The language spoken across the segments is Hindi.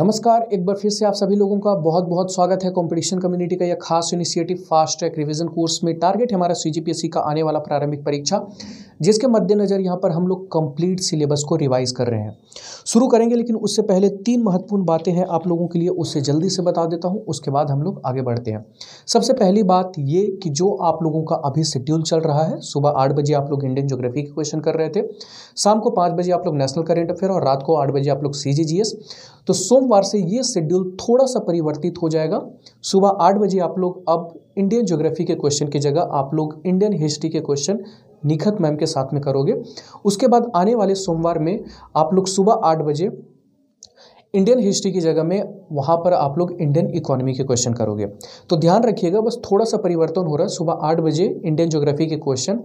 नमस्कार, एक बार फिर से आप सभी लोगों का बहुत बहुत स्वागत है कंपटीशन कम्युनिटी का यह खास initiative fast track revision course में। टारगेट हमारा सीजीपीएससी का आने वाला प्रारंभिक परीक्षा। जिसके मद्देनजर यहाँ पर हम लोग कंप्लीट सिलेबस को रिवाइज कर रहे हैं। शुरू करेंगे, लेकिन उससे पहले तीन महत्वपूर्ण बातें हैं आप लोगों के लिए, उससे जल्दी से बता देता हूँ, उसके बाद हम लोग आगे बढ़ते हैं। सबसे पहली बात ये कि जो आप लोगों का अभी शेड्यूल चल रहा है, सुबह आठ बजे आप लोग इंडियन जोग्राफी के क्वेश्चन कर रहे थे, शाम को पाँच बजे आप लोग नेशनल करेंट अफेयर और रात को आठ बजे आप लोग सी तो सोमवार से ये शेड्यूल थोड़ा सा परिवर्तित हो जाएगा। सुबह आठ बजे आप लोग अब इंडियन ज्योग्राफी के क्वेश्चन की जगह आप लोग इंडियन हिस्ट्री के क्वेश्चन निखत मैम के साथ में करोगे। उसके बाद आने वाले सोमवार में आप लोग सुबह आठ बजे इंडियन हिस्ट्री की जगह में वहाँ पर आप लोग इंडियन इकोनॉमी के क्वेश्चन करोगे। तो ध्यान रखिएगा, बस थोड़ा सा परिवर्तन हो रहा है। सुबह आठ बजे इंडियन ज्योग्राफी के क्वेश्चन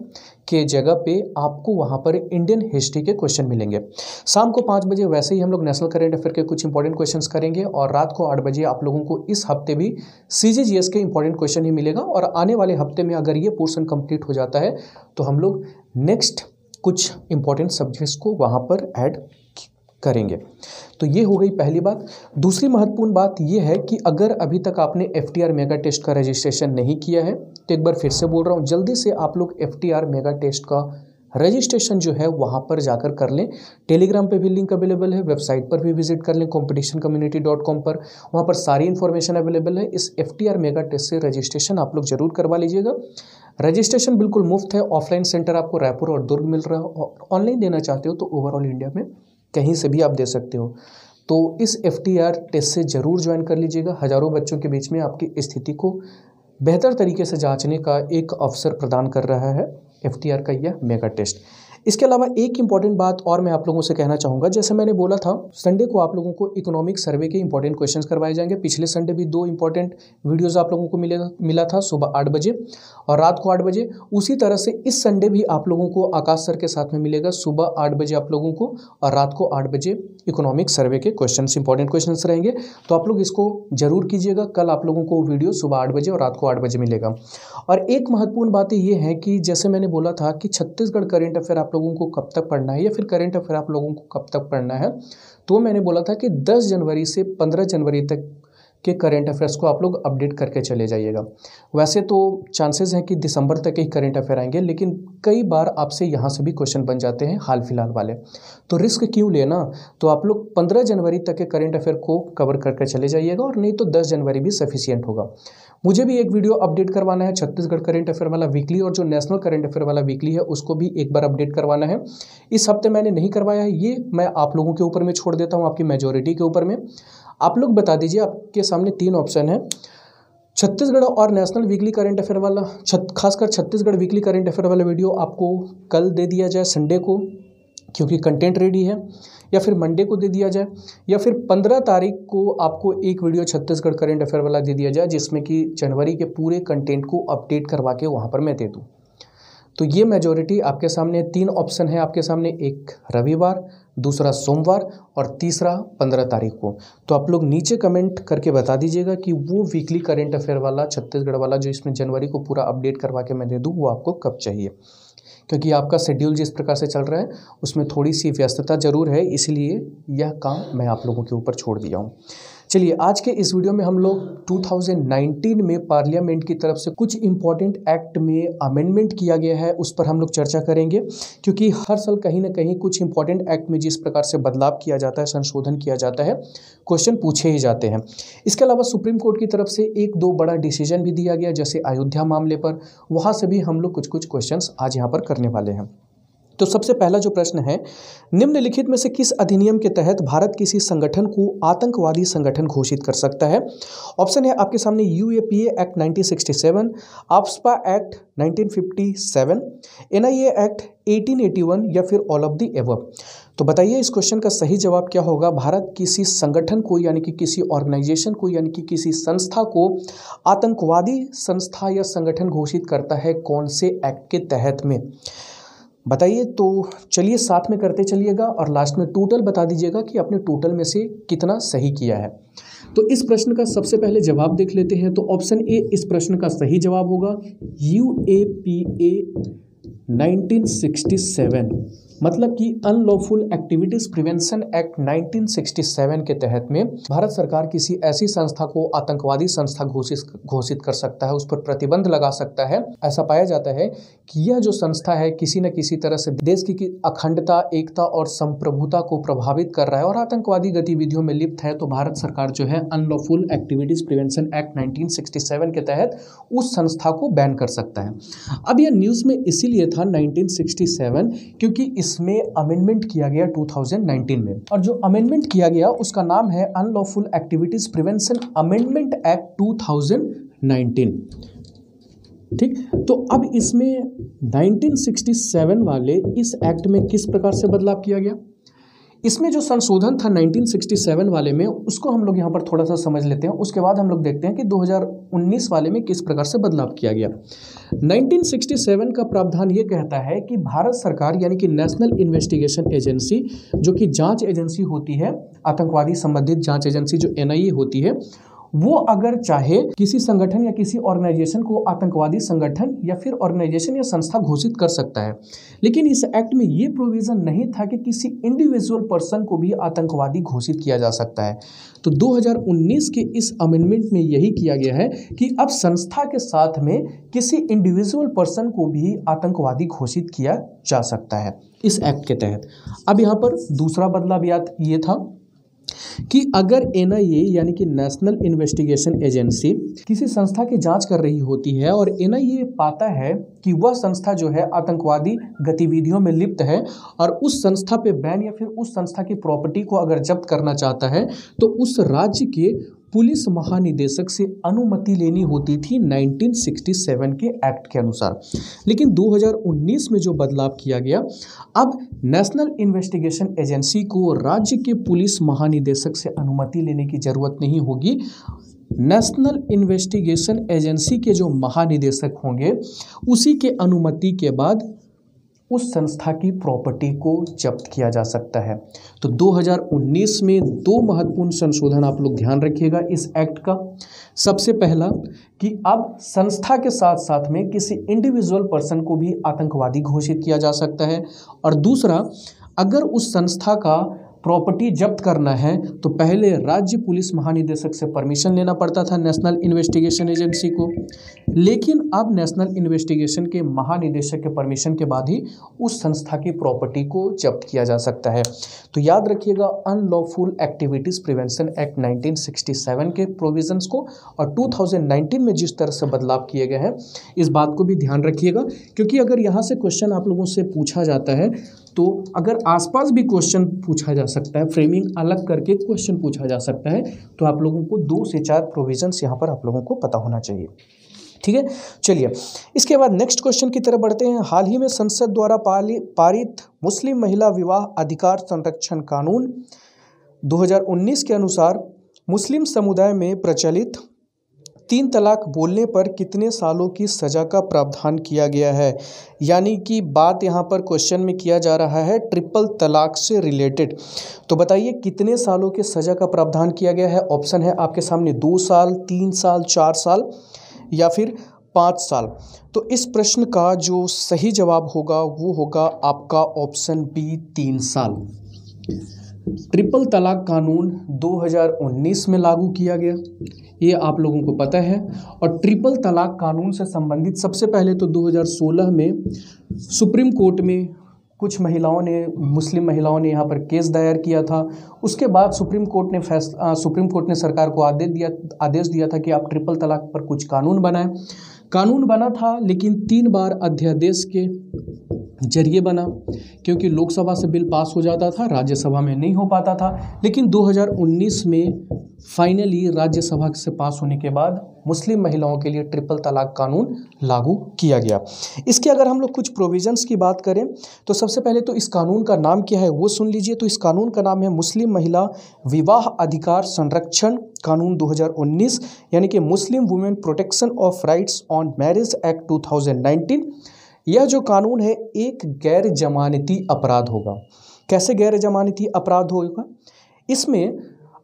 के जगह पे आपको वहाँ पर इंडियन हिस्ट्री के क्वेश्चन मिलेंगे। शाम को पाँच बजे वैसे ही हम लोग नेशनल करेंट अफेयर के कुछ इंपॉर्टेंट क्वेश्चन करेंगे और रात को आठ बजे आप लोगों को इस हफ़्ते भी सी के इंपॉर्टेंट क्वेश्चन ही मिलेगा और आने वाले हफ़्ते में अगर ये पोर्सन कंप्लीट हो जाता है तो हम लोग नेक्स्ट कुछ इंपॉर्टेंट सब्जेक्ट्स को वहाँ पर ऐड करेंगे। तो ये हो गई पहली बात। दूसरी महत्वपूर्ण बात ये है कि अगर अभी तक आपने F T R mega test का रजिस्ट्रेशन नहीं किया है तो एक बार फिर से बोल रहा हूँ, जल्दी से आप लोग F T R mega test का रजिस्ट्रेशन जो है वहाँ पर जाकर कर लें। टेलीग्राम पे भी लिंक अवेलेबल है, वेबसाइट पर भी विज़िट कर लें कॉम्पिटिशन कम्युनिटी डॉट कॉम पर। वहाँ पर सारी इन्फॉर्मेशन अवेलेबल है। इस F T R mega test से रजिस्ट्रेशन आप लोग ज़रूर करवा लीजिएगा। रजिस्ट्रेशन बिल्कुल मुफ़्त है। ऑफलाइन सेंटर आपको रायपुर और दुर्ग मिल रहा है। और ऑनलाइन देना चाहते हो तो ओवरऑल इंडिया में कहीं से भी आप दे सकते हो। तो इस एफटीआर टेस्ट से ज़रूर ज्वाइन कर लीजिएगा। हज़ारों बच्चों के बीच में आपकी स्थिति को बेहतर तरीके से जांचने का एक अवसर प्रदान कर रहा है एफटीआर का यह मेगा टेस्ट इसके अलावा एक इंपॉर्टेंट बात और मैं आप लोगों से कहना चाहूँगा, जैसे मैंने बोला था संडे को आप लोगों को इकोनॉमिक सर्वे के इंपॉर्टेंट क्वेश्चन करवाए जाएँगे। पिछले संडे भी दो इंपॉर्टेंट वीडियोज़ आप लोगों को मिलेगा मिला था सुबह आठ बजे और रात को आठ बजे। उसी तरह से इस संडे भी आप लोगों को आकाश सर के साथ में मिलेगा। सुबह आठ बजे आप लोगों को और रात को आठ बजे इकोनॉमिक सर्वे के क्वेश्चन इंपॉर्टेंट क्वेश्चन रहेंगे। तो आप लोग इसको ज़रूर कीजिएगा। कल आप लोगों को वीडियो सुबह आठ बजे और रात को आठ बजे मिलेगा। और एक महत्वपूर्ण बात ये है कि जैसे मैंने बोला था कि छत्तीसगढ़ करेंट अफेयर आप लोगों को कब तक पढ़ना है या फिर करेंट अफेयर आप लोगों को कब तक पढ़ना है? तो मैंने बोला था कि 10 जनवरी से 15 जनवरी तक के करेंट अफेयर्स को आप लोग अपडेट करके चले जाइएगा। वैसे तो चांसेस हैं कि दिसंबर तक ही करेंट अफेयर आएँगे, लेकिन कई बार आपसे यहाँ से भी क्वेश्चन बन जाते हैं हाल फ़िलहाल वाले। तो रिस्क क्यों लेना तो आप लोग पंद्रह जनवरी तक के करेंट अफेयर को कवर करके चले जाइएगा और नहीं तो दस जनवरी भी सफिशियंट होगा। मुझे भी एक वीडियो अपडेट करवाना है, छत्तीसगढ़ करेंट अफेयर वाला वीकली और जो नेशनल करेंट अफेयर वाला वीकली है, उसको भी एक बार अपडेट करवाना है। इस हफ़्ते मैंने नहीं करवाया है, ये मैं आप लोगों के ऊपर में छोड़ देता हूँ, आपकी मेजोरिटी के ऊपर में। आप लोग बता दीजिए, आपके सामने तीन ऑप्शन है। छत्तीसगढ़ और नेशनल वीकली करंट अफेयर वाला, छत, खासकर छत्तीसगढ़ वीकली करंट अफेयर वाला वीडियो आपको कल दे दिया जाए संडे को, क्योंकि कंटेंट रेडी है, या फिर मंडे को दे दिया जाए, या फिर पंद्रह तारीख को आपको एक वीडियो छत्तीसगढ़ करंट अफेयर वाला दे दिया जाए, जिसमें कि जनवरी के पूरे कंटेंट को अपडेट करवा के वहाँ पर मैं दे दूँ। तो ये मेजोरिटी आपके सामने तीन ऑप्शन है, आपके सामने एक रविवार दूसरा सोमवार और तीसरा पंद्रह तारीख को। तो आप लोग नीचे कमेंट करके बता दीजिएगा कि वो वीकली करेंट अफेयर वाला, छत्तीसगढ़ वाला जो इसमें जनवरी को पूरा अपडेट करवा के मैं दे दूँ, वो आपको कब चाहिए? क्योंकि आपका शेड्यूल जिस प्रकार से चल रहा है, उसमें थोड़ी सी व्यस्तता ज़रूर है, इसलिए यह काम मैं आप लोगों के ऊपर छोड़ दिया हूँ। चलिए, आज के इस वीडियो में हम लोग 2019 में पार्लियामेंट की तरफ़ से कुछ इंपॉर्टेंट एक्ट में अमेंडमेंट किया गया है, उस पर हम लोग चर्चा करेंगे, क्योंकि हर साल कहीं ना कहीं कुछ इंपॉर्टेंट एक्ट में जिस प्रकार से बदलाव किया जाता है, संशोधन किया जाता है क्वेश्चन पूछे ही जाते हैं। इसके अलावा सुप्रीम कोर्ट की तरफ़ से एक दो बड़ा डिसीज़न भी दिया गया, जैसे अयोध्या मामले पर, वहाँ से भी हम लोग कुछ कुछ क्वेश्चन आज यहाँ पर करने वाले हैं। तो सबसे पहला जो प्रश्न है, निम्नलिखित में से किस अधिनियम के तहत भारत किसी संगठन को आतंकवादी संगठन घोषित कर सकता है? ऑप्शन है आपके सामने U A P act 1967 AFSPA act 1957 NIA act 1881 या फिर ऑल ऑफ़ द एवब तो बताइए इस क्वेश्चन का सही जवाब क्या होगा? भारत किसी संगठन को, यानी कि किसी ऑर्गेनाइजेशन को, यानी कि किसी संस्था को आतंकवादी संस्था या संगठन घोषित करता है कौन से एक्ट के तहत में? बताइए तो चलिए साथ में करते चलिएगा और लास्ट में टोटल बता दीजिएगा कि आपने टोटल में से कितना सही किया है। तो इस प्रश्न का सबसे पहले जवाब देख लेते हैं तो ऑप्शन ए इस प्रश्न का सही जवाब होगा। U A P A nineteen sixty seven मतलब कि अनलॉफुल एक्टिविटीज़ प्रिवेंशन एक्ट 1967 के तहत में भारत सरकार किसी ऐसी संस्था को आतंकवादी संस्था घोषित घोषित कर सकता है, उस पर प्रतिबंध लगा सकता है। ऐसा पाया जाता है कि यह जो संस्था है, किसी न किसी तरह से देश की अखंडता, एकता और संप्रभुता को प्रभावित कर रहा है और आतंकवादी गतिविधियों में लिप्त है तो भारत सरकार जो है अनलॉफुल एक्टिविटीज़ प्रिवेंशन एक्ट 1967 के तहत उस संस्था को बैन कर सकता है। अब यह न्यूज़ में इसीलिए था 1967 क्योंकि इसमें अमेंडमेंट किया गया 2019 में। और जो अमेंडमेंट किया गया, उसका नाम है unlawful activities prevention amendment act 2019 ठीक? तो अब इसमें 1967 वाले इस एक्ट में किस प्रकार से बदलाव किया गया? इसमें जो संशोधन था 1967 वाले में, उसको हम लोग यहाँ पर थोड़ा सा समझ लेते हैं। उसके बाद हम लोग देखते हैं कि 2019 वाले में किस प्रकार से बदलाव किया गया। 1967 का प्रावधान ये कहता है कि भारत सरकार, यानी कि नेशनल इन्वेस्टिगेशन एजेंसी, जो कि जाँच एजेंसी होती है, आतंकवादी संबंधित जाँच एजेंसी, जो एनआईए होती है वो अगर चाहे किसी संगठन या किसी ऑर्गेनाइजेशन को आतंकवादी संगठन या फिर ऑर्गेनाइजेशन या संस्था घोषित कर सकता है। लेकिन इस एक्ट में ये प्रोविज़न नहीं था कि किसी इंडिविजुअल पर्सन को भी आतंकवादी घोषित किया जा सकता है। तो 2019 के इस अमेंडमेंट में यही किया गया है कि अब संस्था के साथ में किसी इंडिविजुअल पर्सन को भी आतंकवादी घोषित किया जा सकता है। इस एक्ट के तहत। अब यहाँ पर दूसरा बदलाव याद ये था कि अगर एनआईए यानी कि नेशनल इन्वेस्टिगेशन एजेंसी किसी संस्था की जाँच कर रही होती है और एनआईए पाता है कि वह संस्था जो है आतंकवादी गतिविधियों में लिप्त है और उस संस्था पे बैन या फिर उस संस्था की प्रॉपर्टी को अगर जब्त करना चाहता है तो उस राज्य के पुलिस महानिदेशक से अनुमति लेनी होती थी 1967 के एक्ट के अनुसार। लेकिन 2019 में जो बदलाव किया गया, अब नेशनल इन्वेस्टिगेशन एजेंसी को राज्य के पुलिस महानिदेशक से अनुमति लेने की ज़रूरत नहीं होगी। नेशनल इन्वेस्टिगेशन एजेंसी के जो महानिदेशक होंगे, उसी के अनुमति के बाद उस संस्था की प्रॉपर्टी को जब्त किया जा सकता है। तो 2019 में दो महत्वपूर्ण संशोधन आप लोग ध्यान रखिएगा इस एक्ट का। सबसे पहला, कि अब संस्था के साथ साथ में किसी इंडिविजुअल पर्सन को भी आतंकवादी घोषित किया जा सकता है। और दूसरा, अगर उस संस्था का प्रॉपर्टी जब्त करना है तो पहले राज्य पुलिस महानिदेशक से परमिशन लेना पड़ता था नेशनल इन्वेस्टिगेशन एजेंसी को। लेकिन अब नेशनल इन्वेस्टिगेशन के महानिदेशक के परमिशन के बाद ही उस संस्था की प्रॉपर्टी को जब्त किया जा सकता है। तो याद रखिएगा अनलॉफुल एक्टिविटीज़ प्रिवेंशन एक्ट 1967 के प्रोविजंस को और 2019 में जिस तरह से बदलाव किए गए हैं, इस बात को भी ध्यान रखिएगा, क्योंकि अगर यहाँ से क्वेश्चन आप लोगों से पूछा जाता है तो अगर आसपास भी क्वेश्चन पूछा जा सकता है फ्रेमिंग अलग करके क्वेश्चन पूछा जा सकता है तो आप लोगों को दो से चार प्रोविजंस यहाँ पर आप लोगों को पता होना चाहिए। ठीक है? चलिए, इसके बाद नेक्स्ट क्वेश्चन की तरफ़ बढ़ते हैं। हाल ही में संसद द्वारा पारित मुस्लिम महिला विवाह अधिकार संरक्षण कानून 2019 के अनुसार मुस्लिम समुदाय में प्रचलित तीन तलाक बोलने पर कितने सालों की सज़ा का प्रावधान किया गया है? यानी कि बात यहाँ पर क्वेश्चन में किया जा रहा है ट्रिपल तलाक से रिलेटेड तो बताइए, कितने सालों के सज़ा का प्रावधान किया गया है? ऑप्शन है आपके सामने दो साल, तीन साल, चार साल या फिर पाँच साल। तो इस प्रश्न का जो सही जवाब होगा, वो होगा आपका ऑप्शन बी तीन साल। ट्रिपल तलाक कानून 2019 में लागू किया गया। ये आप लोगों को पता है। और ट्रिपल तलाक कानून से संबंधित सबसे पहले तो 2016 में सुप्रीम कोर्ट में कुछ महिलाओं ने, मुस्लिम महिलाओं ने यहाँ पर केस दायर किया था। उसके बाद सुप्रीम कोर्ट ने फैसला सुप्रीम कोर्ट ने सरकार को आदेश दिया आदेश दिया था कि आप ट्रिपल तलाक पर कुछ कानून बनाएँ। कानून बना था, लेकिन तीन बार अध्यादेश के ज़रिए बना, क्योंकि लोकसभा से बिल पास हो जाता था, राज्यसभा में नहीं हो पाता था। लेकिन 2019 में फाइनली राज्यसभा से पास होने के बाद मुस्लिम महिलाओं के लिए ट्रिपल तलाक कानून लागू किया गया। इसके अगर हम लोग कुछ प्रोविजंस की बात करें तो सबसे पहले तो इस कानून का नाम क्या है वो सुन लीजिए। तो इस कानून का नाम है मुस्लिम महिला विवाह अधिकार संरक्षण कानून 2019 यानी कि Muslim women protection of rights on marriage act 2019 यह जो कानून है, एक गैर जमानती अपराध होगा। कैसे गैर जमानती अपराध होगा? इसमें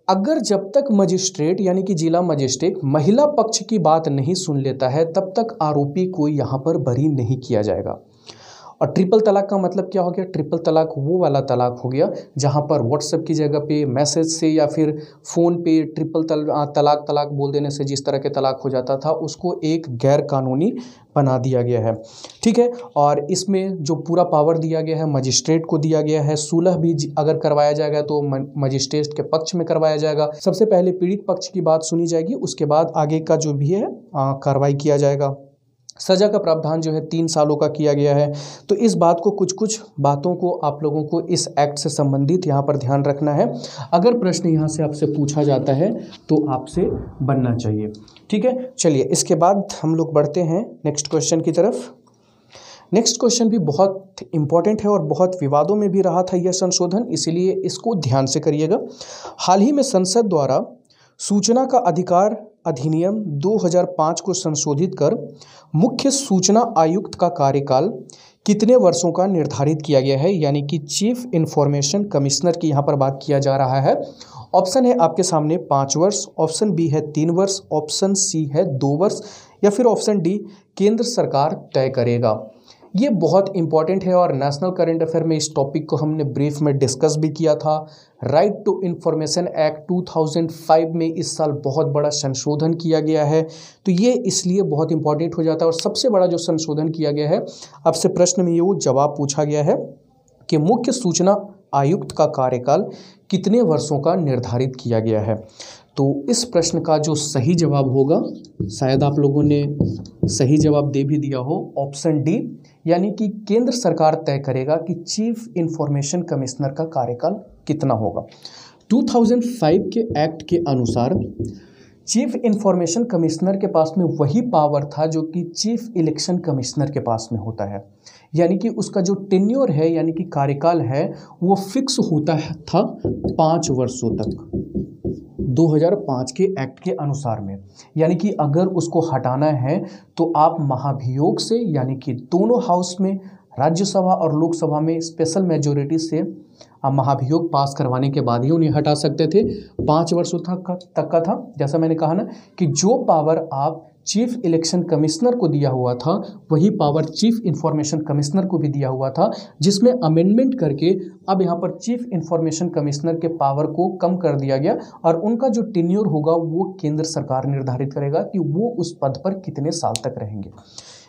अगर जब तक मजिस्ट्रेट, यानी कि जिला मजिस्ट्रेट, महिला पक्ष की बात नहीं सुन लेता है, तब तक आरोपी को यहाँ पर बरी नहीं किया जाएगा। और ट्रिपल तलाक का मतलब क्या हो गया? ट्रिपल तलाक वो वाला तलाक हो गया जहाँ पर व्हाट्सएप की जगह पे मैसेज से या फिर फ़ोन पे ट्रिपल तल, तलाक तलाक बोल देने से जिस तरह के तलाक हो जाता था उसको एक गैर कानूनी बना दिया गया है। ठीक है? और इसमें जो पूरा पावर दिया गया है मजिस्ट्रेट को दिया गया है सुलह भी अगर करवाया जाएगा तो मजिस्ट्रेट के पक्ष में करवाया जाएगा। सबसे पहले पीड़ित पक्ष की बात सुनी जाएगी उसके बाद आगे का जो भी है कार्रवाई किया जाएगा। सज़ा का प्रावधान जो है तीन सालों का किया गया है। तो इस बात को कुछ कुछ बातों को आप लोगों को इस एक्ट से संबंधित यहाँ पर ध्यान रखना है। अगर प्रश्न यहाँ से आपसे पूछा जाता है तो आपसे बनना चाहिए। ठीक है? चलिए, इसके बाद हम लोग बढ़ते हैं नेक्स्ट क्वेश्चन की तरफ़। नेक्स्ट क्वेश्चन भी बहुत इंपॉर्टेंट है और बहुत विवादों में भी रहा था यह संशोधन, इसीलिए इसको ध्यान से करिएगा। हाल ही में संसद द्वारा सूचना का अधिकार अधिनियम 2005 को संशोधित कर मुख्य सूचना आयुक्त का कार्यकाल कितने वर्षों का निर्धारित किया गया है? यानी कि चीफ इन्फॉर्मेशन कमिश्नर की यहाँ पर बात किया जा रहा है। ऑप्शन है आपके सामने पाँच वर्ष, ऑप्शन बी है तीन वर्ष, ऑप्शन सी है दो वर्ष, या फिर ऑप्शन डी केंद्र सरकार तय करेगा। ये बहुत इंपॉर्टेंट है और नेशनल करेंट अफेयर में इस टॉपिक को हमने ब्रीफ में डिस्कस भी किया था। राइट टू इंफॉर्मेशन एक्ट 2005 में इस साल बहुत बड़ा संशोधन किया गया है। तो ये इसलिए बहुत इंपॉर्टेंट हो जाता है और सबसे बड़ा जो संशोधन किया गया है अब से प्रश्न में ये वो जवाब पूछा गया है कि मुख्य सूचना आयुक्त का कार्यकाल कितने वर्षों का निर्धारित किया गया है। तो इस प्रश्न का जो सही जवाब होगा, शायद आप लोगों ने सही जवाब दे भी दिया हो, ऑप्शन डी, यानी कि केंद्र सरकार तय करेगा कि चीफ इंफॉर्मेशन कमिश्नर का कार्यकाल कितना होगा। 2005 के एक्ट के अनुसार चीफ इंफॉर्मेशन कमिश्नर के पास में वही पावर था जो कि चीफ इलेक्शन कमिश्नर के पास में होता है। यानी कि उसका जो टेन्योर है, यानी कि कार्यकाल है, वो फिक्स होता है था पाँच वर्षों तक। 2005 के एक्ट के अनुसार में। यानी कि अगर उसको हटाना है तो आप महाभियोग से, यानी कि दोनों हाउस में, राज्यसभा और लोकसभा में स्पेशल मेजोरिटी से महाभियोग पास करवाने के बाद ही उन्हें हटा सकते थे। पाँच वर्षों तक का तक का था। जैसा मैंने कहा ना, कि जो पावर आप चीफ इलेक्शन कमिश्नर को दिया हुआ था, वही पावर चीफ इंफॉर्मेशन कमिश्नर को भी दिया हुआ था, जिसमें अमेंडमेंट करके अब यहाँ पर चीफ इंफॉर्मेशन कमिश्नर के पावर को कम कर दिया गया और उनका जो टेन्योर होगा वो केंद्र सरकार निर्धारित करेगा कि वो उस पद पर कितने साल तक रहेंगे।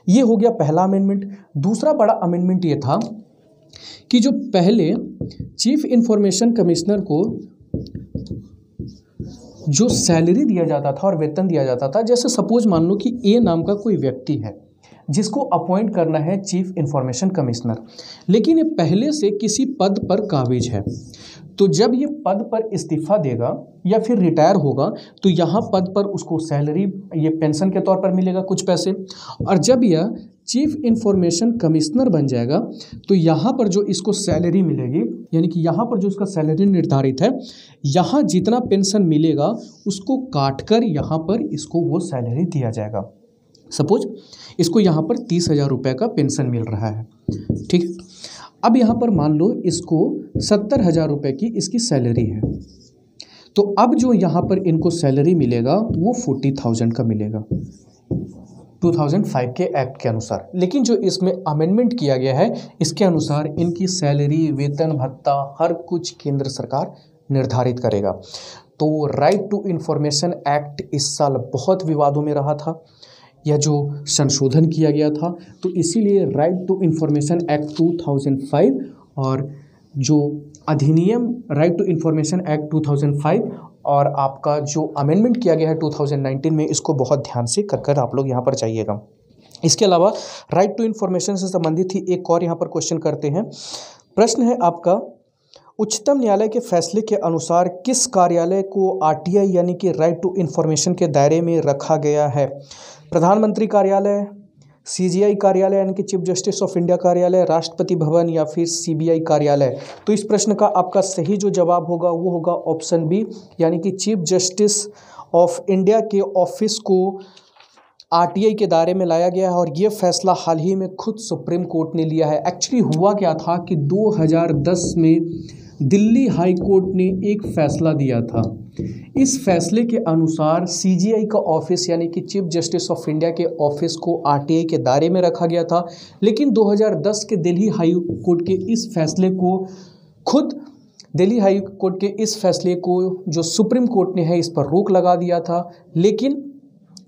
ये हो गया पहला अमेंडमेंट दूसरा बड़ा अमेंडमेंट ये था कि जो पहले चीफ इंफॉर्मेशन कमिश्नर को जो सैलरी दिया जाता था और वेतन दिया जाता था, जैसे सपोज़ मान लो कि ए नाम का कोई व्यक्ति है, जिसको अपॉइंट करना है चीफ इंफॉर्मेशन कमिश्नर लेकिन ये पहले से किसी पद पर काबिज है। तो जब ये पद पर इस्तीफा देगा या फिर रिटायर होगा तो यहाँ पद पर उसको सैलरी ये पेंशन के तौर पर मिलेगा कुछ पैसे। और जब यह चीफ इंफॉर्मेशन कमिश्नर बन जाएगा तो यहाँ पर जो इसको सैलरी मिलेगी, यानी कि यहाँ पर जो इसका सैलरी निर्धारित है, यहाँ जितना पेंशन मिलेगा, उसको काट कर यहाँ पर इसको वो सैलरी दिया जाएगा। सपोज़ इसको यहाँ पर तीस हज़ार रुपये का पेंशन मिल रहा है, ठीक? अब यहाँ पर मान लो इसको सत्तर हज़ार रुपये की इसकी सैलरी है। तो अब जो यहाँ पर इनको सैलरी मिलेगा, वो फोर्टी थाउज़ेंड का मिलेगा। 2005 के एक्ट के अनुसार। लेकिन जो इसमें अमेंडमेंट किया गया है, इसके अनुसार इनकी सैलरी, वेतन, भत्ता, हर कुछ केंद्र सरकार निर्धारित करेगा। तो राइट टू इन्फॉर्मेशन एक्ट इस साल बहुत विवादों में रहा था। यह जो संशोधन किया गया था तो इसीलिए राइट टू इन्फॉर्मेशन एक्ट 2005 और जो अधिनियम राइट टू इन्फॉर्मेशन एक्ट 2005 और आपका जो अमेंडमेंट किया गया है 2019 में, इसको बहुत ध्यान से कर कर आप लोग यहाँ पर जाइएगा। इसके अलावा राइट टू इन्फॉर्मेशन से संबंधित ही एक और यहाँ पर क्वेश्चन करते हैं। प्रश्न है आपका, उच्चतम न्यायालय के फैसले के अनुसार किस कार्यालय को आरटीआई यानी कि राइट टू इन्फॉर्मेशन के दायरे में रखा गया है? प्रधानमंत्री कार्यालय, सीजीआई कार्यालय यानी कि चीफ जस्टिस ऑफ़ इंडिया कार्यालय, राष्ट्रपति भवन या फिर सीबीआई कार्यालय। तो इस प्रश्न का आपका सही जो जवाब होगा, वो होगा ऑप्शन बी, यानी कि चीफ जस्टिस ऑफ़ इंडिया के ऑफ़िस को आरटीआई के दायरे में लाया गया है और ये फैसला हाल ही में खुद सुप्रीम कोर्ट ने लिया है। एक्चुअली हुआ क्या था कि 2010 में दिल्ली हाई कोर्ट ने एक फैसला दिया था। इस फैसले के अनुसार सीजीआई का ऑफ़िस यानी कि चीफ जस्टिस ऑफ़ इंडिया के ऑफ़िस को आरटीआई के दायरे में रखा गया था, लेकिन 2010 के दिल्ली हाई कोर्ट के इस फैसले को खुद, दिल्ली हाई कोर्ट के इस फैसले को जो सुप्रीम कोर्ट ने है इस पर रोक लगा दिया था, लेकिन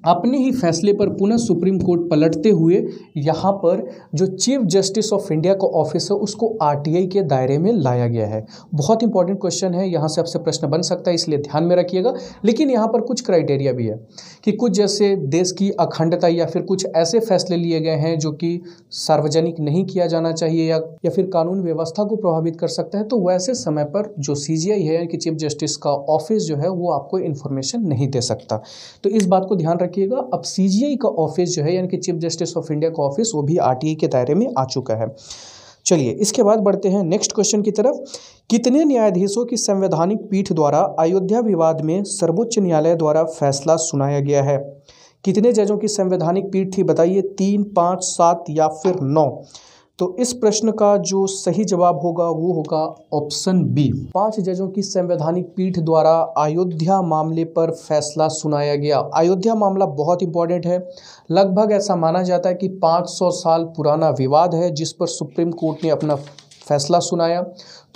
अपने ही फैसले पर पुनः सुप्रीम कोर्ट पलटते हुए यहाँ पर जो चीफ जस्टिस ऑफ़ इंडिया का ऑफ़िस है, उसको आरटीआई के दायरे में लाया गया है। बहुत इंपॉर्टेंट क्वेश्चन है, यहाँ से आपसे प्रश्न बन सकता है, इसलिए ध्यान में रखिएगा। लेकिन यहाँ पर कुछ क्राइटेरिया भी है कि कुछ जैसे देश की अखंडता या फिर कुछ ऐसे फैसले लिए गए हैं जो कि सार्वजनिक नहीं किया जाना चाहिए या या फिर कानून व्यवस्था को प्रभावित कर सकता है तो वैसे समय पर जो सीजीआई है, यानी कि चीफ जस्टिस का ऑफ़िस जो है, वो आपको इन्फॉर्मेशन नहीं दे सकता। तो इस बात को ध्यान रखिएगा अब सी का ऑफ़िस जो है, यानी कि चीफ जस्टिस ऑफ़ इंडिया का ऑफ़िस वो भी आर के दायरे में आ चुका है। चलिए, इसके बाद बढ़ते हैं नेक्स्ट क्वेश्चन की तरफ़। कितने न्यायाधीशों की संवैधानिक पीठ द्वारा अयोध्या विवाद में सर्वोच्च न्यायालय द्वारा फैसला सुनाया गया है? कितने जजों की संवैधानिक पीठ थी, बताइए, तीन, पाँच, सात या फिर नौ? तो इस प्रश्न का जो सही जवाब होगा, वो होगा ऑप्शन बी पाँच जजों की संवैधानिक पीठ द्वारा अयोध्या मामले पर फैसला सुनाया गया। अयोध्या मामला बहुत इंपॉर्टेंट है। लगभग ऐसा माना जाता है कि 500 साल पुराना विवाद है, जिस पर सुप्रीम कोर्ट ने अपना फैसला सुनाया।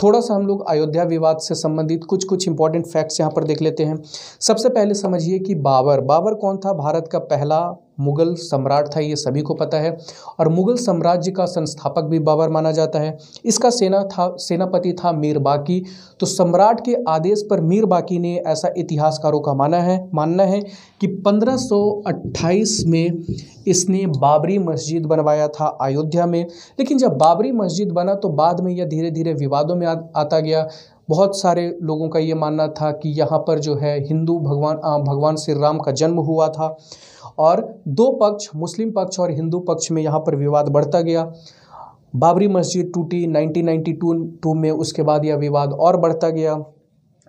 थोड़ा सा हम लोग अयोध्या विवाद से संबंधित कुछ कुछ इंपॉर्टेंट फैक्ट्स यहाँ पर देख लेते हैं। सबसे पहले समझिए कि बाबर। बाबर कौन था? भारत का पहला मुगल सम्राट था, ये सभी को पता है। और मुगल साम्राज्य का संस्थापक भी बाबर माना जाता है। इसका सेना था, सेनापति था मीर बाकी। तो सम्राट के आदेश पर मीर बाकी ने ऐसा इतिहासकारों का माना है, मानना है कि 1528 में इसने बाबरी मस्जिद बनवाया था अयोध्या में। लेकिन जब बाबरी मस्जिद बना तो बाद में यह धीरे धीरे विवादों में आता गया। बहुत सारे लोगों का ये मानना था कि यहाँ पर जो है हिंदू भगवान भगवान श्री राम का जन्म हुआ था। और दो पक्ष, मुस्लिम पक्ष और हिंदू पक्ष में यहाँ पर विवाद बढ़ता गया। बाबरी मस्जिद टूटी 1992 में उसके बाद यह विवाद और बढ़ता गया।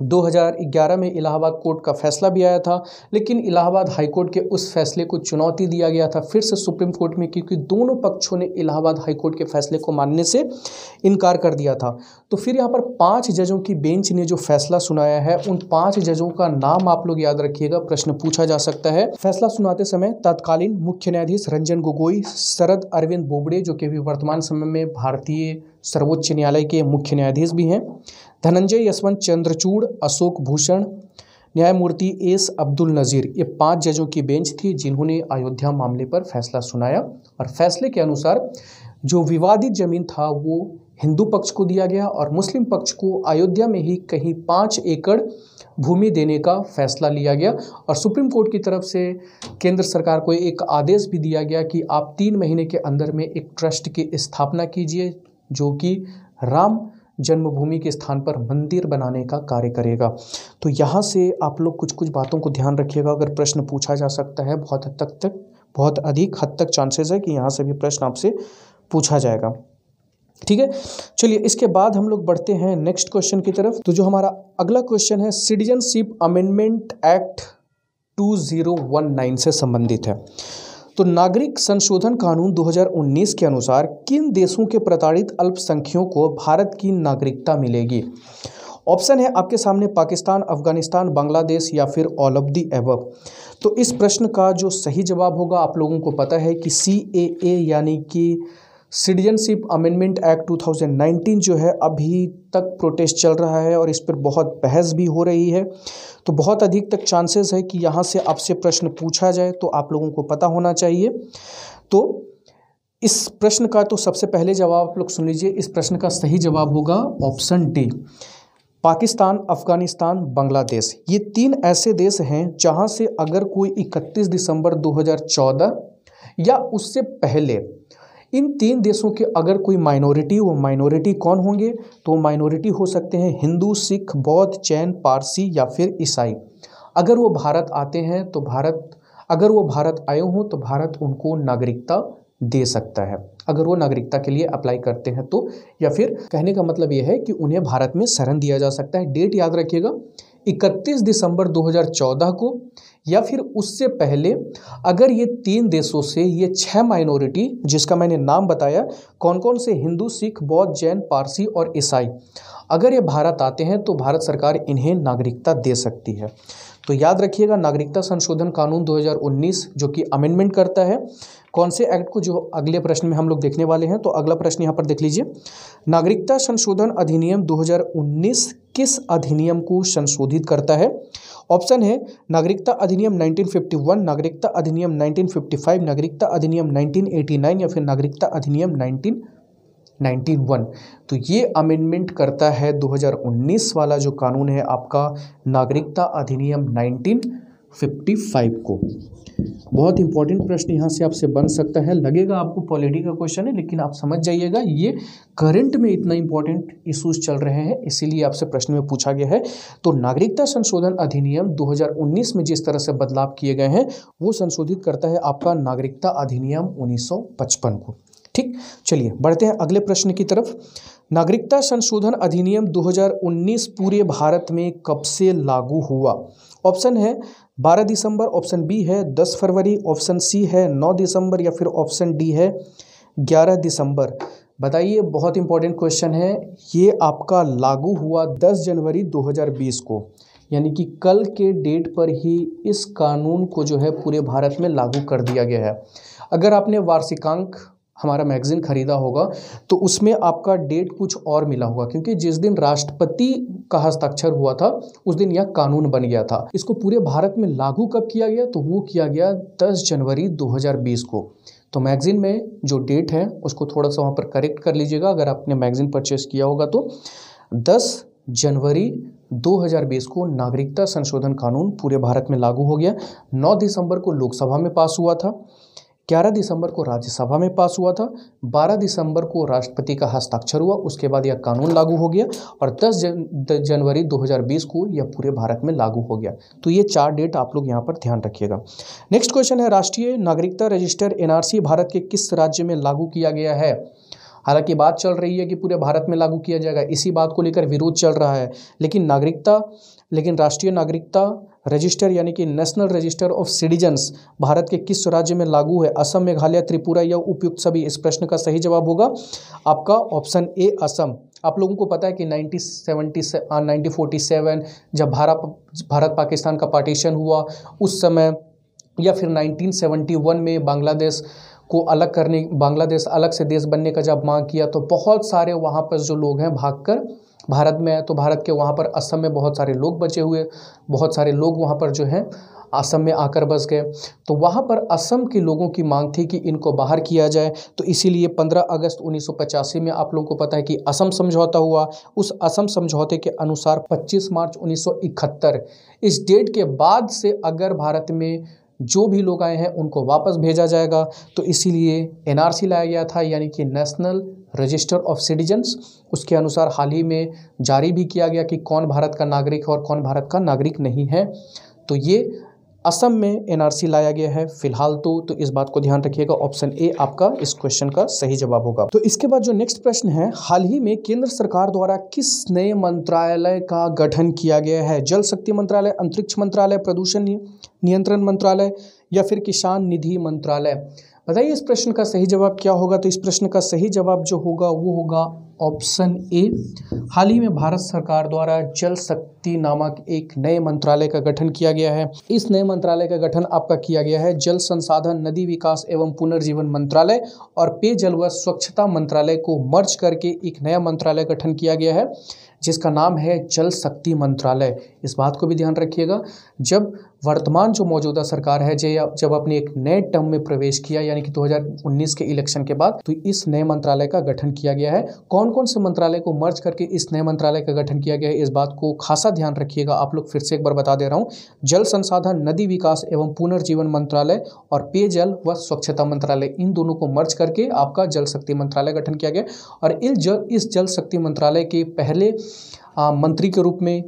2011 में इलाहाबाद कोर्ट का फैसला भी आया था, लेकिन इलाहाबाद हाई कोर्ट के उस फैसले को चुनौती दिया गया था। फिर से सुप्रीम कोर्ट में, क्योंकि दोनों पक्षों ने इलाहाबाद हाई कोर्ट के फैसले को मानने से इनकार कर दिया था। तो फिर यहाँ पर पाँच जजों की बेंच ने जो फैसला सुनाया है, उन पाँच जजों का नाम आप लोग याद रखिएगा, प्रश्न पूछा जा सकता है। फैसला सुनाते समय तत्कालीन मुख्य न्यायाधीश रंजन गोगोई, शरद अरविंद बोबड़े, जो कि अभी वर्तमान समय में भारतीय सर्वोच्च न्यायालय के मुख्य न्यायाधीश भी हैं धनंजय यशवंत, चंद्रचूड़, अशोक भूषण, न्यायमूर्ति एस अब्दुल नज़ीर। ये पाँच जजों की बेंच थी जिन्होंने अयोध्या मामले पर फैसला सुनाया और फैसले के अनुसार जो विवादित ज़मीन था वो हिंदू पक्ष को दिया गया और मुस्लिम पक्ष को अयोध्या में ही कहीं पाँच एकड़ भूमि देने का फैसला लिया गया और सुप्रीम कोर्ट की तरफ़ से केंद्र सरकार को एक आदेश भी दिया गया कि आप तीन महीने के अंदर में एक ट्रस्ट की स्थापना कीजिए, जो कि राम जन्मभूमि के स्थान पर मंदिर बनाने का कार्य करेगा। तो यहाँ से आप लोग कुछ कुछ बातों को ध्यान रखिएगा। अगर प्रश्न पूछा जा सकता है, बहुत हद तक तक, बहुत अधिक हद तक चांसेस है कि यहाँ से भी प्रश्न आपसे पूछा जाएगा। ठीक है? चलिए, इसके बाद हम लोग बढ़ते हैं नेक्स्ट क्वेश्चन की तरफ़। तो जो हमारा अगला क्वेश्चन है सिटीजनशिप अमेंडमेंट एक्ट 2019 से संबंधित है। तो नागरिक संशोधन कानून 2019 के अनुसार किन देशों के प्रताड़ित अल्पसंख्यकों को भारत की नागरिकता मिलेगी? ऑप्शन है आपके सामने पाकिस्तान, अफ़गानिस्तान, बांग्लादेश या फिर ऑल ऑफ़ दी एवब तो इस प्रश्न का जो सही जवाब होगा, आप लोगों को पता है कि सी ए यानी कि सिटीजनशिप अमेंडमेंट एक्ट 2019 जो है, अभी तक प्रोटेस्ट चल रहा है और इस पर बहुत बहस भी हो रही है। तो बहुत अधिक तक चांसेस है कि यहाँ से आपसे प्रश्न पूछा जाए तो आप लोगों को पता होना चाहिए। तो इस प्रश्न का तो सबसे पहले जवाब आप लोग सुन लीजिए। इस प्रश्न का सही जवाब होगा ऑप्शन डी पाकिस्तान, अफ़गानिस्तान, बांग्लादेश। ये तीन ऐसे देश हैं जहाँ से अगर कोई 31 दिसंबर 2014 या उससे पहले इन तीन देशों के अगर कोई माइनॉरिटी, वो माइनॉरिटी कौन होंगे? तो माइनॉरिटी हो सकते हैं हिंदू, सिख, बौद्ध जैन पारसी या फिर ईसाई। अगर वो भारत आते हैं तो भारत, अगर वो भारत आए हों तो भारत उनको नागरिकता दे सकता है। अगर वो नागरिकता के लिए अप्लाई करते हैं तो या फिर कहने का मतलब ये है कि उन्हें भारत में शरण दिया जा सकता है। डेट याद रखिएगा 31 दिसंबर 2014 को या फिर उससे पहले, अगर ये तीन देशों से ये छह माइनॉरिटी जिसका मैंने नाम बताया कौन कौन से हिंदू, सिख, बौद्ध, जैन, पारसी और ईसाई, अगर ये भारत आते हैं तो भारत सरकार इन्हें नागरिकता दे सकती है। तो याद रखिएगा, नागरिकता संशोधन कानून 2019 जो कि अमेंडमेंट करता है कौन से एक्ट को जो अगले प्रश्न में हम लोग देखने वाले हैं? तो अगला प्रश्न यहाँ पर देख लीजिए। नागरिकता संशोधन अधिनियम 2019 किस अधिनियम को संशोधित करता है? ऑप्शन है, नागरिकता अधिनियम 1951 नागरिकता अधिनियम 1955 नागरिकता अधिनियम 1989 या फिर नागरिकता अधिनियम 1991 तो ये अमेंडमेंट करता है 2019 वाला जो कानून है आपका, नागरिकता अधिनियम 1955 को। बहुत इंपॉर्टेंट प्रश्न यहाँ से आपसे बन सकता है। लगेगा आपको पॉलिटी का क्वेश्चन है, लेकिन आप समझ जाइएगा, ये करंट में इतना इंपॉर्टेंट इश्यूज़ चल रहे हैं, इसीलिए आपसे प्रश्न में पूछा गया है। तो नागरिकता संशोधन अधिनियम 2019 में जिस तरह से बदलाव किए गए हैं, वो संशोधित करता है आपका नागरिकता अधिनियम उन्नीस सौ पचपन को। ठीक? चलिए, बढ़ते हैं अगले प्रश्न की तरफ़। नागरिकता संशोधन अधिनियम 2019 पूरे भारत में कब से लागू हुआ? ऑप्शन है 12 दिसंबर ऑप्शन बी है 10 फरवरी ऑप्शन सी है, नौ दिसंबर या फिर ऑप्शन डी है 11 दिसंबर। बताइए, बहुत इंपॉर्टेंट क्वेश्चन है, ये आपका लागू हुआ 10 जनवरी 2020 को, यानी कि कल के डेट पर ही इस कानून को जो है पूरे भारत में लागू कर दिया गया है। अगर आपने वार्षिकांक हमारा मैगज़ीन ख़रीदा होगा तो उसमें आपका डेट कुछ और मिला होगा, क्योंकि जिस दिन राष्ट्रपति का हस्ताक्षर हुआ था, उस दिन यह कानून बन गया था। इसको पूरे भारत में लागू कब किया गया तो वो किया गया 10 जनवरी 2020 को। तो मैगज़ीन में जो डेट है, उसको थोड़ा सा वहाँ पर करेक्ट कर लीजिएगा, अगर आपने मैगज़ीन परचेस किया होगा तो। दस जनवरी 2020 को नागरिकता संशोधन कानून पूरे भारत में लागू हो गया। 9 दिसंबर को लोकसभा में पास हुआ था। ग्यारह दिसंबर को राज्यसभा में पास हुआ था बारह दिसंबर को राष्ट्रपति का हस्ताक्षर हुआ उसके बाद यह कानून लागू हो गया और दस जन, जनवरी 2020 को यह पूरे भारत में लागू हो गया। तो ये चार डेट आप लोग यहाँ पर ध्यान रखिएगा। नेक्स्ट क्वेश्चन है राष्ट्रीय नागरिकता रजिस्टर एनआरसी भारत के किस राज्य में लागू किया गया है? हालाँकि बात चल रही है कि पूरे भारत में लागू किया जाएगा इसी बात को लेकर विरोध चल रहा है लेकिन नागरिकता लेकिन राष्ट्रीय नागरिकता रजिस्टर यानी कि national register of citizens Bharat के किस राज्य में लागू है? असम, मेघालय, त्रिपुरा या उपयुक्त सभी? इस प्रश्न का सही जवाब होगा आपका ऑप्शन ए असम। आप लोगों को पता है कि nineteen seventy nineteen forty seven जब भारत भारत पाकिस्तान का पार्टीशन हुआ, उस समय या फिर 1971 में बांग्लादेश को अलग करने, बांग्लादेश अलग से देश बनने का जब मांग किया तो बहुत सारे वहाँ पर जो लोग हैं भागकर भारत में है तो भारत के वहाँ पर असम में बहुत सारे लोग बचे हुए, बहुत सारे लोग वहाँ पर जो हैं, असम में आकर बस गए। तो वहाँ पर असम के लोगों की मांग थी कि इनको बाहर किया जाए। तो इसीलिए 15 अगस्त उन्नीस सौ पचासी में आप लोगों को पता है कि असम समझौता हुआ। उस असम समझौते के अनुसार 25 मार्च 1971 इस डेट के बाद से अगर भारत में जो भी लोग आए हैं, उनको वापस भेजा जाएगा। तो इसीलिए एनआरसी लाया गया था, यानी कि नेशनल रजिस्टर ऑफ़ सिटीजन्स उसके अनुसार हाल ही में जारी भी किया गया कि कौन भारत का नागरिक है और कौन भारत का नागरिक नहीं है। तो ये असम में एनआरसी लाया गया है। फ़िलहाल तो तो इस बात को ध्यान रखिएगा। ऑप्शन ए आपका इस क्वेश्चन का सही जवाब होगा। तो इसके बाद जो नेक्स्ट प्रश्न है, हाल ही में केंद्र सरकार द्वारा किस नए मंत्रालय का गठन किया गया है? जल शक्ति मंत्रालय, अंतरिक्ष मंत्रालय, प्रदूषण नियंत्रण मंत्रालय या फिर किसान निधि मंत्रालय? बताइए इस प्रश्न का सही जवाब क्या होगा। तो इस प्रश्न का सही जवाब जो होगा, वो होगा ऑप्शन ए, हाल ही में भारत सरकार द्वारा जल शक्ति नामक एक नए मंत्रालय का गठन किया गया है। इस नए मंत्रालय का गठन आपका किया गया है जल संसाधन, नदी विकास एवं पुनर्जीवन मंत्रालय और पेयजल व स्वच्छता मंत्रालय को मर्ज करके एक नया मंत्रालय गठन किया गया है, जिसका नाम है जल शक्ति मंत्रालय। इस बात को भी ध्यान रखिएगा, जब वर्तमान जो मौजूदा सरकार है जब अपने एक नए टर्म में प्रवेश किया, यानी कि 2019 के इलेक्शन के बाद तो इस नए मंत्रालय का गठन किया गया है। कौन कौन से मंत्रालय को मर्ज करके इस नए मंत्रालय का गठन किया गया है, इस बात को खासा ध्यान रखिएगा। आप लोग फिर से एक बार बता दे रहा हूँ। जल संसाधन, नदी विकास एवं पुनर्जीवन मंत्रालय और पेयजल व स्वच्छता मंत्रालय, इन दोनों को मर्ज करके आपका जल शक्ति मंत्रालय गठन किया गया। और इस जल इस जल शक्ति मंत्रालय के पहले मंत्री के रूप में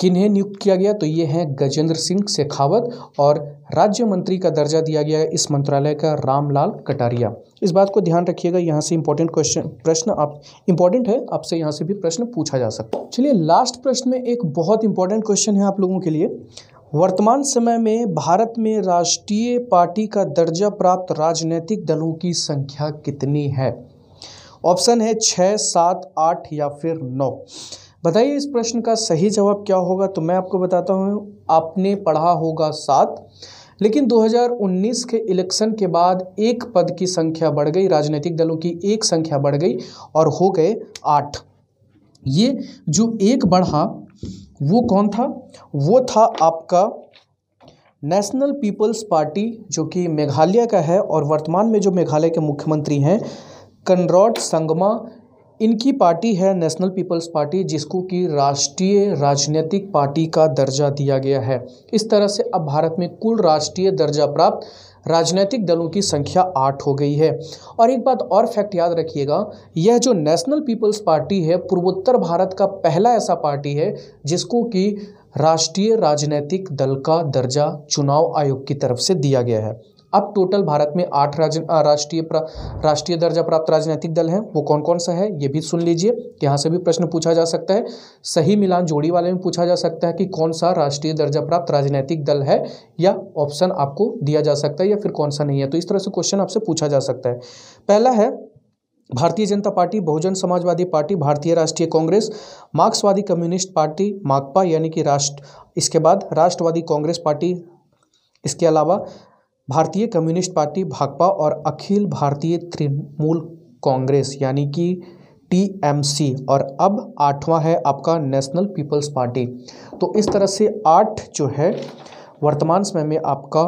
किन्हें नियुक्त किया गया तो ये हैं गजेंद्र सिंह शेखावत और राज्य मंत्री का दर्जा दिया गया है इस मंत्रालय का रामलाल कटारिया। इस बात को ध्यान रखिएगा, यहाँ से इंपॉर्टेंट क्वेश्चन प्रश्न आप इंपॉर्टेंट है, आपसे यहाँ से भी प्रश्न पूछा जा सकता है। चलिए लास्ट प्रश्न में एक बहुत इंपॉर्टेंट क्वेश्चन है आप लोगों के लिए। वर्तमान समय में भारत में राष्ट्रीय पार्टी का दर्जा प्राप्त राजनीतिक दलों की संख्या कितनी है? ऑप्शन है छः, सात, आठ या फिर नौ। बताइए, इस प्रश्न का सही जवाब क्या होगा? तो मैं आपको बताता हूँ, आपने पढ़ा होगा सात। लेकिन 2019 के इलेक्शन के बाद एक पद की संख्या बढ़ गई, राजनीतिक दलों की एक संख्या बढ़ गई और हो गए आठ। ये जो एक बढ़ा, वो कौन था? वो था आपका नेशनल पीपल्स पार्टी, जो कि मेघालय का है और वर्तमान में जो मेघालय के मुख्यमंत्री हैं कनरॉड संगमा इनकी पार्टी है नेशनल पीपल्स पार्टी, जिसको कि राष्ट्रीय राजनीतिक पार्टी का दर्जा दिया गया है। इस तरह से अब भारत में कुल राष्ट्रीय दर्जा प्राप्त राजनीतिक दलों की संख्या आठ हो गई है। और एक बात और फैक्ट याद रखिएगा, यह जो नेशनल पीपल्स पार्टी है, पूर्वोत्तर भारत का पहला ऐसा पार्टी है, जिसको कि राष्ट्रीय राजनीतिक दल का दर्जा चुनाव आयोग की तरफ़ से दिया गया है। अब टोटल भारत में आठ राष्ट्रीय राष्ट्रीय दर्जा प्राप्त राजनीतिक दल हैं। वो कौन कौन सा है, ये भी सुन लीजिए। यहाँ से भी प्रश्न पूछा जा सकता है। सही मिलान जोड़ी वाले में पूछा जा सकता है कि कौन सा राष्ट्रीय दर्जा प्राप्त राजनीतिक दल है, या ऑप्शन आपको दिया जा सकता है या फिर कौन सा नहीं है। तो इस तरह से क्वेश्चन आपसे पूछा जा सकता है। पहला है, भारतीय जनता पार्टी, बहुजन समाजवादी पार्टी, भारतीय राष्ट्रीय कांग्रेस, मार्क्सवादी कम्युनिस्ट पार्टी, माकपा यानी कि राष्ट्र, इसके बाद राष्ट्रवादी कांग्रेस पार्टी, इसके अलावा भारतीय कम्युनिस्ट पार्टी, भाकपा और अखिल भारतीय तृणमूल कांग्रेस, यानी कि टीएमसी, और अब आठवां है आपका नेशनल पीपल्स पार्टी। तो इस तरह से आठ जो है, वर्तमान समय में आपका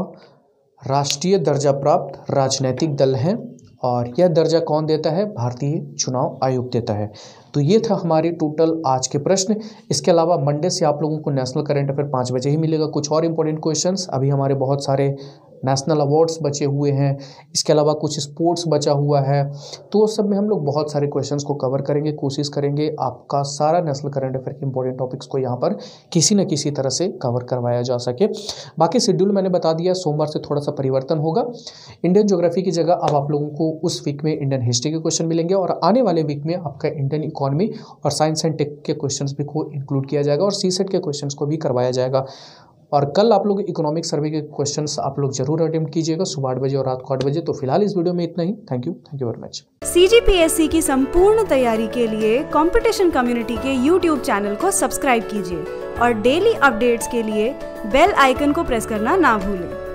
राष्ट्रीय दर्जा प्राप्त राजनीतिक दल हैं, और यह दर्जा कौन देता है? भारतीय चुनाव आयोग देता है। तो ये था हमारे टोटल आज के प्रश्न। इसके अलावा मंडे से आप लोगों को नेशनल करंट अफेयर पाँच बजे ही मिलेगा। कुछ और इंपॉर्टेंट क्वेश्चंस अभी हमारे बहुत सारे नेशनल अवार्ड्स बचे हुए हैं। इसके अलावा कुछ स्पोर्ट्स बचा हुआ है। तो सब में हम लोग बहुत सारे क्वेश्चंस को कवर करेंगे, कोशिश करेंगे। आपका सारा नेशनल करंट अफेयर के इंपॉर्टेंट टॉपिक्स को यहाँ पर किसी न किसी तरह से कवर करवाया जा सके। बाकी शेड्यूल मैंने बता दिया, सोमवार से थोड़ा सा परिवर्तन होगा। इंडियन जोग्राफी की जगह अब आप लोगों को उस वीक में इंडियन हिस्ट्री के क्वेश्चन मिलेंगे और आने वाले वीक में आपका इंडियन इकोनॉमी और साइंस एंड टेक के क्वेश्चन भी को इंक्लूड किया जाएगा और सी के क्वेश्चन को भी करवाया जाएगा। और कल आप लोग इकोनॉमिक सर्वे के क्वेश्चंस आप लोग ज़रूर अटेम्प्ट कीजिएगा, सुबह आठ बजे और रात को आठ बजे। तो फ़िलहाल इस वीडियो में इतना ही। Thank you thank you very much C की संपूर्ण तैयारी के लिए कॉम्पिटिशन कम्युनिटी के यूट्यूब चैनल को सब्सक्राइब कीजिए और डेली अपडेट्स के लिए बेल आइकन को प्रेस करना ना भूलें।